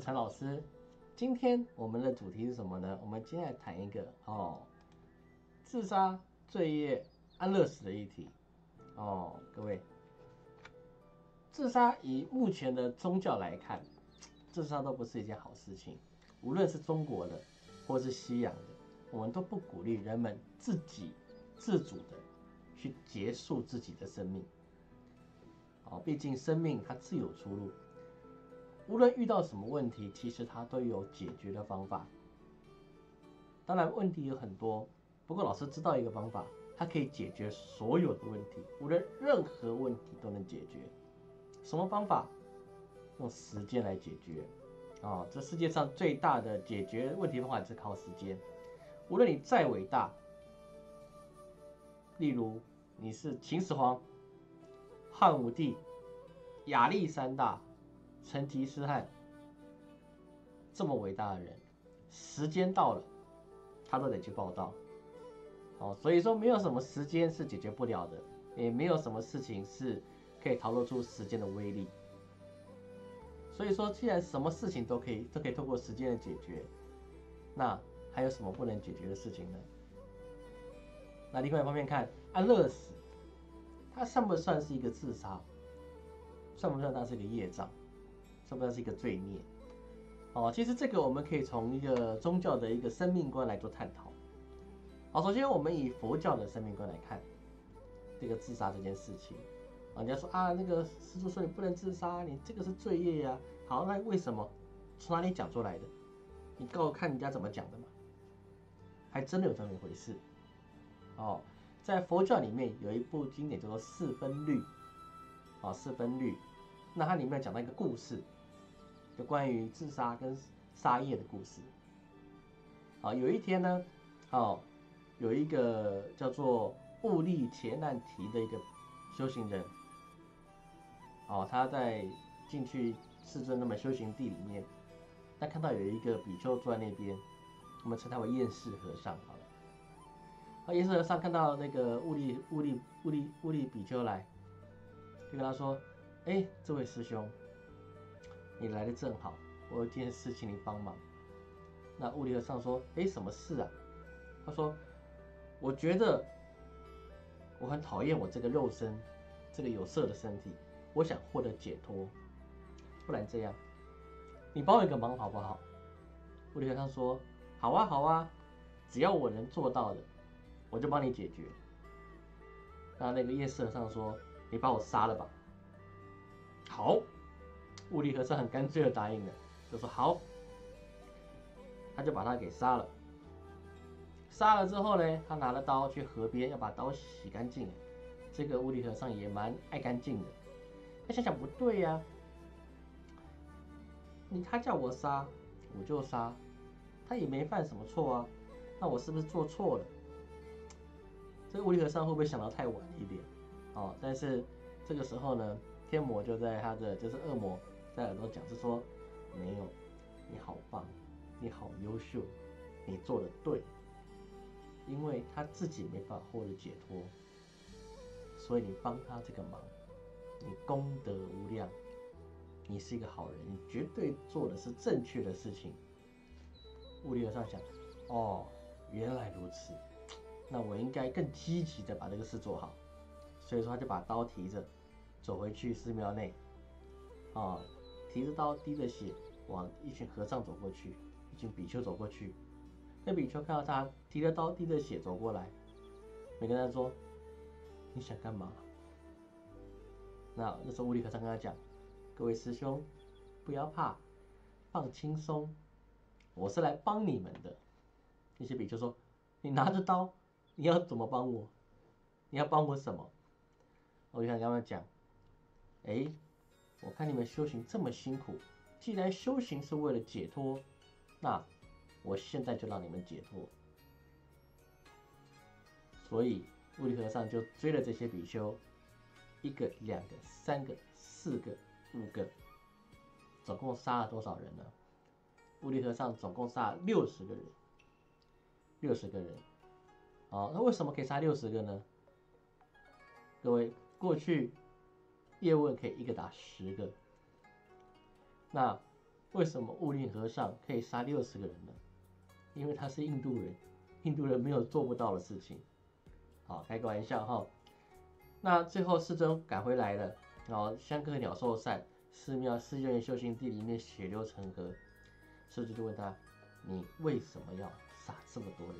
陈老师。今天我们的主题是什么呢？我们今天来谈一个哦，自杀、罪业、安乐死的议题。哦，各位，自杀以目前的宗教来看，自杀都不是一件好事情。无论是中国的，或是西洋的，我们都不鼓励人们自己自主的去结束自己的生命。哦，毕竟生命它自有出路。无论遇到什么问题，其实它都有解决的方法。当然，问题有很多，不过老师知道一个方法，它可以解决所有的问题，无论任何问题都能解决。什么方法？用时间来解决。啊，这世界上最大的解决问题方法是靠时间。无论你再伟大，例如你是秦始皇、汉武帝、亚历山大。成吉思汗这么伟大的人，时间到了，他都得去报道。哦，所以说没有什么时间是解决不了的，也没有什么事情是可以逃露出时间的威力。所以说，既然什么事情都可以都可以透过时间的解决，那还有什么不能解决的事情呢？那另外一方面看，安乐死，它算不算是一个自杀？算不算它是一个业障？算不算是一个罪孽？哦，其实这个我们可以从一个宗教的一个生命观来做探讨。好，首先我们以佛教的生命观来看这个自杀这件事情。啊，人家说啊，那个师叔说你不能自杀，你这个是罪业呀。好，那为什么？从哪里讲出来的？你告我看人家怎么讲的嘛？还真的有这么一回事。哦，在佛教里面有一部经典叫做《四分律》。啊，《四分律》，那它里面讲到一个故事。就关于自杀跟杀业的故事。好，有一天呢，哦，有一个叫做悟利伽难提的一个修行人，哦，他在进去世尊那么修行地里面，他看到有一个比丘坐在那边，我们称他为厌世和尚好了。啊，厌世和尚看到那个悟利悟利悟利悟利比丘来，就跟他说：“哎，这位师兄。”你来的正好，我有件事请你帮忙。那物理和尚说：“哎，什么事啊？”他说：“我觉得我很讨厌我这个肉身，这个有色的身体，我想获得解脱。不然这样，你帮我一个忙好不好？”物理和尚说：“好啊，好啊，只要我能做到的，我就帮你解决。”那那个夜色和尚说：“你把我杀了吧。”好。物理和尚很干脆的答应了，就说好，他就把他给杀了。杀了之后呢，他拿了刀去河边要把刀洗干净。这个物理和尚也蛮爱干净的。他想想不对呀，你他叫我杀，我就杀，他也没犯什么错啊，那我是不是做错了？这个物理和尚会不会想到太晚一点？哦，但是这个时候呢，天魔就在他的就是恶魔。在耳朵讲是说，没有，你好棒，你好优秀，你做的对，因为他自己没法获得解脱，所以你帮他这个忙，你功德无量，你是一个好人，你绝对做的是正确的事情。物理和尚想，哦，原来如此，那我应该更积极的把这个事做好，所以说他就把刀提着，走回去寺庙内，啊。提着刀，滴着血，往一群和尚走过去，一群比丘走过去。那比丘看到他提着刀，滴着血走过来，每个人说：“你想干嘛？”那那时候乌力和尚跟他讲：“各位师兄，不要怕，放轻松，我是来帮你们的。”那些比丘说：“你拿着刀，你要怎么帮我？你要帮我什么？”我就想跟他们讲：“哎。”我看你们修行这么辛苦，既然修行是为了解脱，那我现在就让你们解脱。所以悟利和尚就追了这些比丘，一个、两个、三个、四个、五个，总共杀了多少人呢？悟利和尚总共杀了六十个人，六十个人。哦，那为什么可以杀六十个呢？各位，过去。叶问可以一个打十个，那为什么悟令和尚可以杀六十个人呢？因为他是印度人，印度人没有做不到的事情。好，开个玩笑哈。那最后世尊赶回来了，然后香客鸟兽散，寺庙寺院修行地里面血流成河。世尊就问他：“你为什么要杀这么多人？”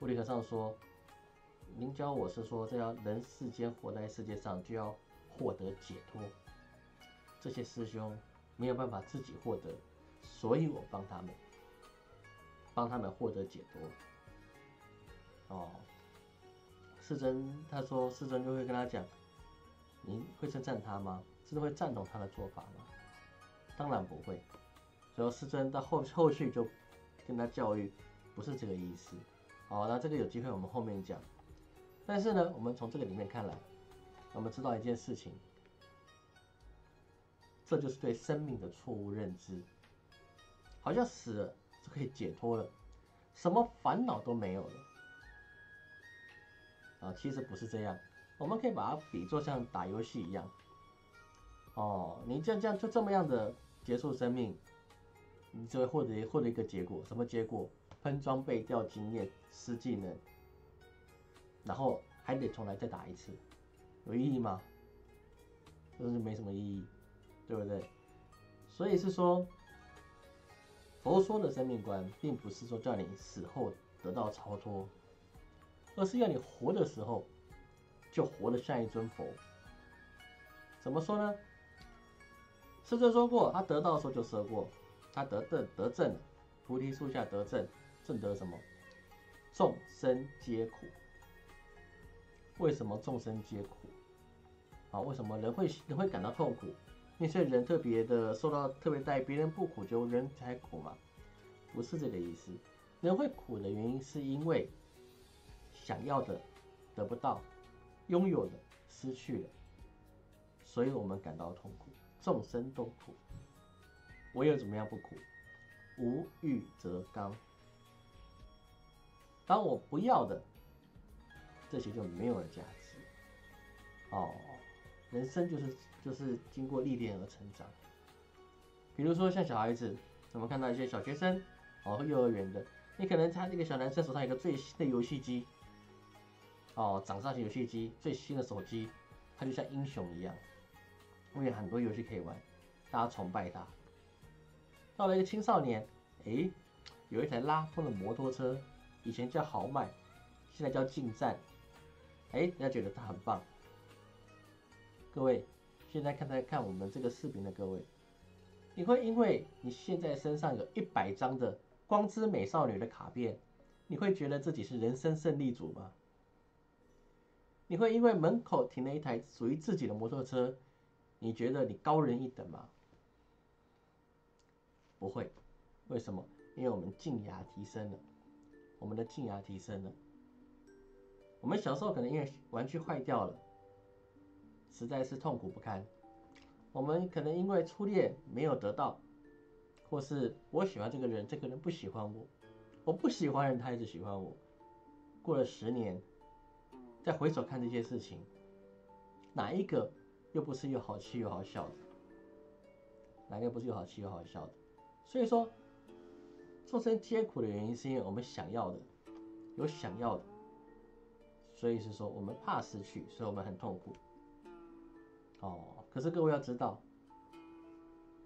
悟令和尚说：“您教我是说，这要人世间活在世界上，就要获得解脱。这些师兄没有办法自己获得。”所以我帮他们，帮他们获得解脱。哦，世尊他说，世尊就会跟他讲，您会称赞他吗？世尊会赞同他的做法吗？当然不会。所以世尊到后后续就跟他教育，不是这个意思。哦，那这个有机会我们后面讲。但是呢，我们从这个里面看来，我们知道一件事情，这就是对生命的错误认知。好像死了就可以解脱了，什么烦恼都没有了啊！其实不是这样，我们可以把它比作像打游戏一样。哦，你这样这样就这么样的结束生命，你就会获得获得一个结果，什么结果？喷装备、掉经验、失技能，然后还得重来再打一次，有意义吗？是不是没什么意义？对不对？所以是说。佛说的生命观，并不是说叫你死后得到超脱，而是要你活的时候就活得像一尊佛。怎么说呢？师尊说过，他得到的时候就说过，他得得得正，菩提树下得正，正得什么？众生皆苦。为什么众生皆苦？啊，为什么人会人会感到痛苦？那些人特别的受到特别待，别人不苦就人才苦嘛？不是这个意思。人会苦的原因是因为想要的得不到，拥有的失去了，所以我们感到痛苦。众生都苦，唯有怎么样不苦？无欲则刚。当我不要的，这些就没有了价值。哦。人生就是就是经过历练而成长。比如说像小孩子，我们看到一些小学生，哦，幼儿园的，你可能他这个小男生手上有个最新的游戏机，哦，掌上型游戏机，最新的手机，他就像英雄一样，因为很多游戏可以玩，大家崇拜他。到了一个青少年，诶，有一台拉风的摩托车，以前叫豪迈，现在叫进站，哎，人家觉得他很棒。各位，现在看在看我们这个视频的各位，你会因为你现在身上有一百张的光之美少女的卡片，你会觉得自己是人生胜利组吗？你会因为门口停了一台属于自己的摩托车，你觉得你高人一等吗？不会，为什么？因为我们静牙提升了，我们的静牙提升了。我们小时候可能因为玩具坏掉了。实在是痛苦不堪。我们可能因为初恋没有得到，或是我喜欢这个人，这个人不喜欢我，我不喜欢人，他一直喜欢我。过了十年，再回首看这些事情，哪一个又不是又好气又好笑的？哪个不是又好气又好笑的？所以说，众生皆苦的原因，是因为我们想要的，有想要的，所以是说我们怕失去，所以我们很痛苦。哦，可是各位要知道，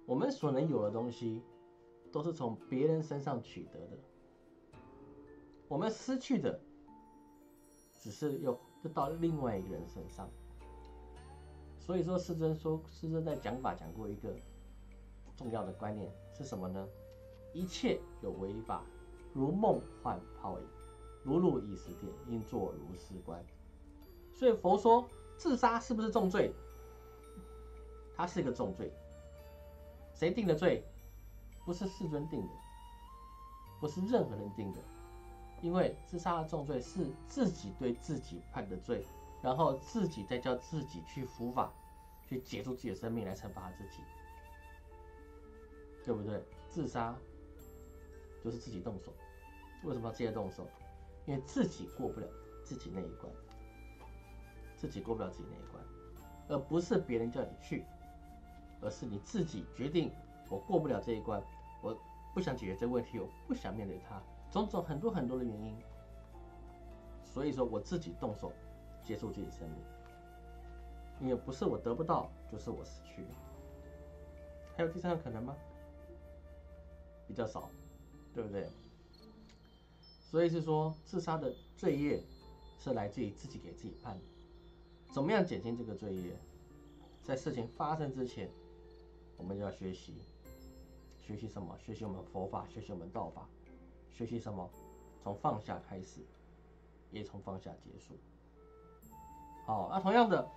我们所能有的东西，都是从别人身上取得的。我们失去的，只是又又到另外一个人身上。所以说，师尊说，师尊在讲法讲过一个重要的观念是什么呢？一切有为法，如梦幻泡影，如入已时殿，应作如是观。所以佛说，自杀是不是重罪？他是一个重罪，谁定的罪？不是世尊定的，不是任何人定的，因为自杀的重罪是自己对自己判的罪，然后自己再叫自己去伏法，去结束自己的生命来惩罚自己，对不对？自杀就是自己动手，为什么要自己动手？因为自己过不了自己那一关，自己过不了自己那一关，而不是别人叫你去。而是你自己决定，我过不了这一关，我不想解决这个问题，我不想面对它，种种很多很多的原因。所以说，我自己动手结束自己生命，因为不是我得不到，就是我失去。还有第三个可能吗？比较少，对不对？所以是说，自杀的罪业是来自于自己给自己判的。怎么样减轻这个罪业？在事情发生之前，我们就要学习，学习什么？学习我们佛法，学习我们道法，学习什么？从放下开始。也从放下结束。好，那同样的，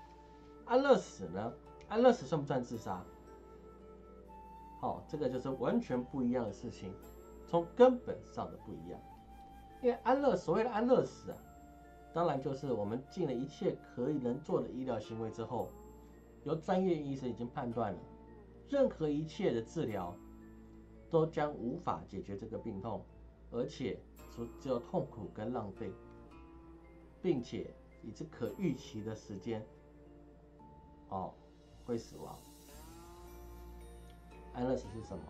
安乐死呢？安乐死算不算自杀？好，这个就是完全不一样的事情，从根本上的不一样。因为安乐，所谓的安乐死啊，当然就是我们尽了一切可以能做的医疗行为之后，由专业医生已经判断了，任何一切的治疗都将无法解决这个病痛，而且只只有痛苦跟浪费。并且以这可预期的时间，哦，会死亡。安乐死是什么？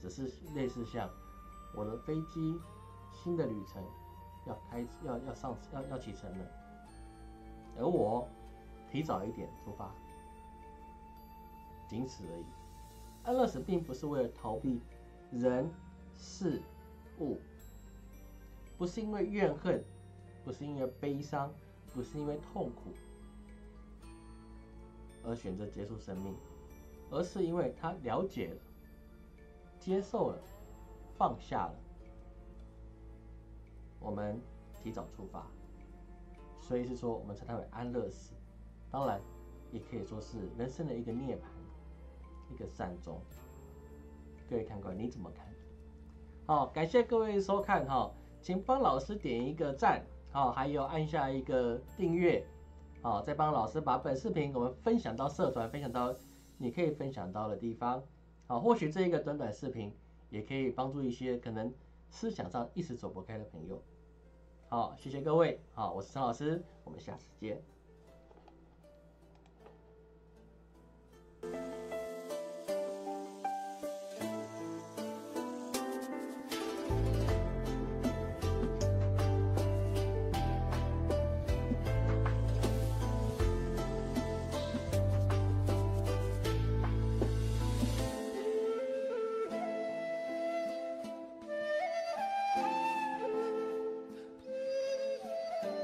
只是类似像我的飞机新的旅程要开要要上要要启程了，而我提早一点出发，仅此而已。安乐死并不是为了逃避人事物，不是因为怨恨。不是因为悲伤，不是因为痛苦而选择结束生命，而是因为他了解了、接受了、放下了，我们提早出发，所以是说我们称它为安乐死。当然，也可以说是人生的一个涅槃，一个善终。各位看官，你怎么看？好，感谢各位收看哈，请帮老师点一个赞。好，还有按下一个订阅，好，再帮老师把本视频我们分享到社团，分享到你可以分享到的地方，好，或许这一个短短视频也可以帮助一些可能思想上一时走不开的朋友。好，谢谢各位，好，我是陈老师，我们下次见。